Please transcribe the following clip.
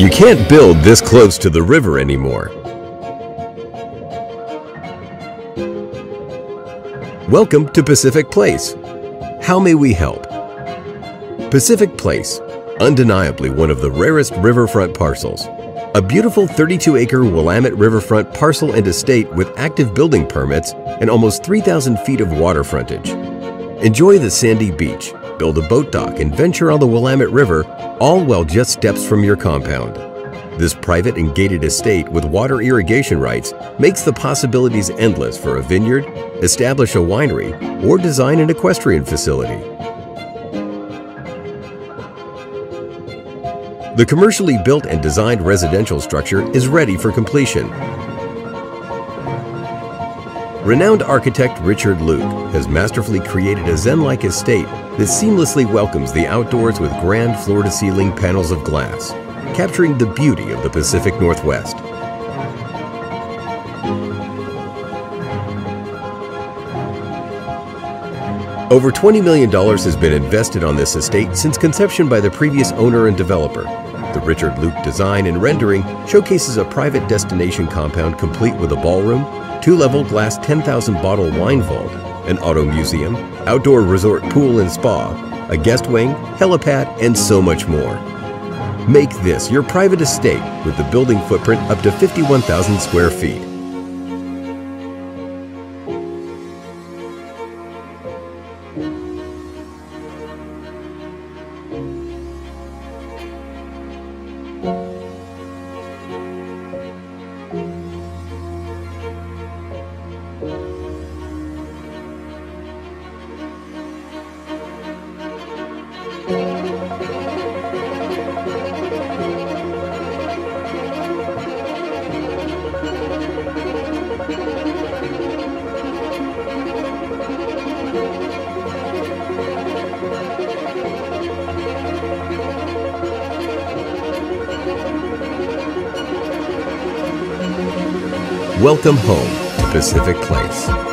You can't build this close to the river anymore. Welcome to Pacific Place. How may we help? Pacific Place, undeniably one of the rarest riverfront parcels. A beautiful 32-acre Willamette riverfront parcel and estate with active building permits and almost 3,000 feet of water frontage. Enjoy the sandy beach, build a boat dock, and venture on the Willamette River, all while just steps from your compound. This private and gated estate with water irrigation rights makes the possibilities endless for a vineyard, establish a winery, or design an equestrian facility. The commercially built and designed residential structure is ready for completion. Renowned architect Richard Luke has masterfully created a zen-like estate that seamlessly welcomes the outdoors with grand floor-to-ceiling panels of glass, capturing the beauty of the Pacific Northwest. Over $20 million has been invested on this estate since conception by the previous owner and developer, the Richard Luke design and rendering showcases a private destination compound complete with a ballroom, two-level glass 10,000 bottle wine vault, an auto museum, outdoor resort pool and spa, a guest wing, helipad, and so much more. Make this your private estate with the building footprint up to 51,000 square feet. Welcome home Pacific Place.